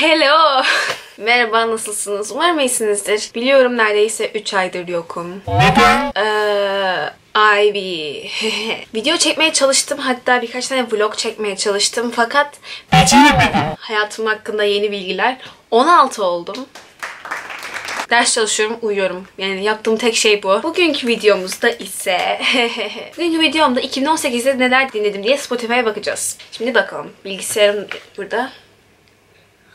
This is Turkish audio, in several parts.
Hello. Merhaba nasılsınız? Umarım iyisinizdir. Biliyorum neredeyse 3 aydır yokum. Ee, Ivy. Video çekmeye çalıştım. Hatta birkaç tane vlog çekmeye çalıştım. Fakat hayatım hakkında yeni bilgiler. 16 oldum. Ders çalışıyorum, uyuyorum. Yani yaptığım tek şey bu. Bugünkü videomuzda ise... Bugünkü videomda 2018'de neler dinledim diye Spotify'a bakacağız. Şimdi bakalım. Bilgisayarım burada.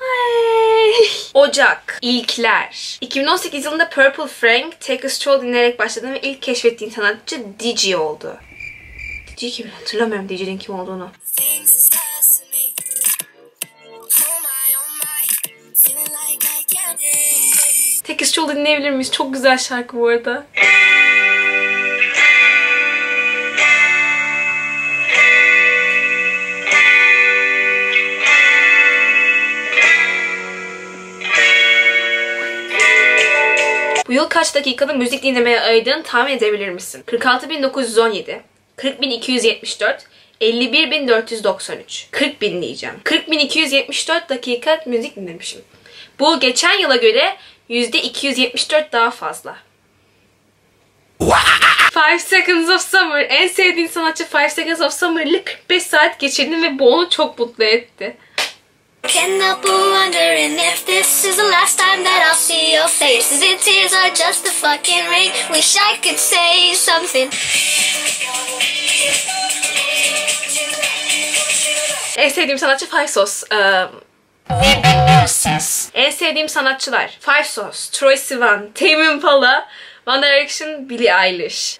Ay. Ocak. İlkler. 2018 yılında Purple Frank, Take a Stroll dinleyerek başladım ve ilk keşfettiğim sanatçı Digi oldu. Digi kim? Hatırlamıyorum Digi'nin kim olduğunu. A Stroll dinleyebilir miyiz? Çok güzel şarkı bu arada. Bu yıl kaç dakikada müzik dinlemeye ayırdığını tahmin edebilir misin? 46.917, 40.274, 51.493. 40.000 diyeceğim. 40.274 dakika müzik dinlemişim. Bu geçen yıla göre %274 daha fazla. Five Seconds of Summer. En sevdiğin sanatçı Five Seconds of Summer ile 45 saat geçirdim ve bu onu çok mutlu etti. Can't help but wondering if this is the last time that I'll see your face. Is it tears or just a fucking ring? Wish I could say something. En sevdiğim sanatçı Five. Ee, en sevdiğim sanatçılar Five Sos, Troye Sivan, Tame Impala, One Direction, Billie Eilish.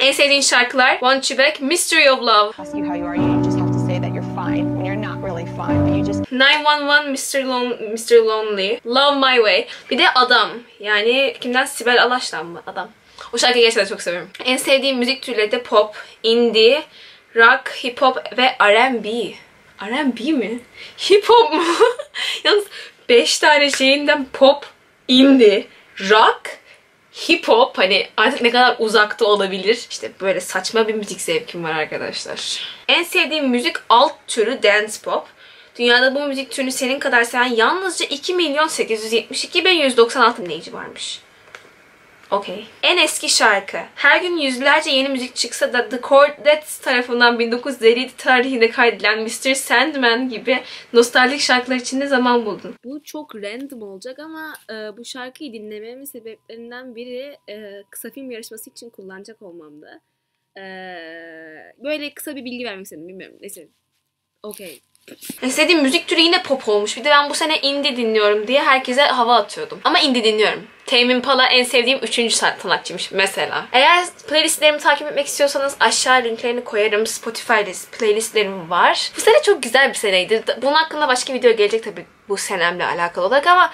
En sevdiğin şarkılar Want You Back, Mystery of Love, not really fine, but you just 911 Mr. Lon Mr. Lonely, Love My Way. Bir de Adam. Yani kimden? Sibel Alaş'tan mı? Adam. O şarkıyı gerçekten çok seviyorum. En sevdiğim müzik türleri de pop, indie, rock, hip hop ve R&B. R&B mi? Hip hop mu? Yalnız 5 tane şeyinden pop, indie, rock, hip hop hani artık ne kadar uzakta olabilir. İşte böyle saçma bir müzik zevkim var arkadaşlar. En sevdiğim müzik alt türü dance pop. Dünyada bu müzik türünü senin kadar seven yalnızca 2 milyon 872 bin 196 dinleyici varmış. Okey. En eski şarkı. Her gün yüzlerce yeni müzik çıksa da The Chordettes tarafından 1957 tarihinde kaydedilen Mr. Sandman gibi nostaljik şarkılar için de zaman buldun. Bu çok random olacak ama e, bu şarkıyı dinlememin sebeplerinden biri e, kısa film yarışması için kullanacak olmamdı. E, böyle kısa bir bilgi vermek istedim. Bilmiyorum. Neyse. Okey. İstediğim müzik türü yine pop olmuş. Bir de ben bu sene indie dinliyorum diye herkese hava atıyordum. Ama indie dinliyorum. Tame Impala en sevdiğim üçüncü sanatçıymış mesela. Eğer playlistlerimi takip etmek istiyorsanız aşağı linklerini koyarım. Spotify'da playlistlerim var. Bu sene çok güzel bir seneydi. Bunun hakkında başka video gelecek tabii bu senemle alakalı olarak ama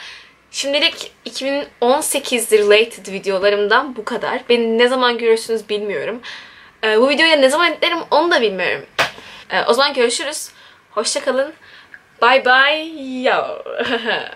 Şimdilik 2018 related videolarımdan bu kadar. Beni ne zaman görürsünüz bilmiyorum. Ee, bu videoya ne zaman editlerim onu da bilmiyorum. Ee, o zaman görüşürüz. Hoşçakalın. Bye bye.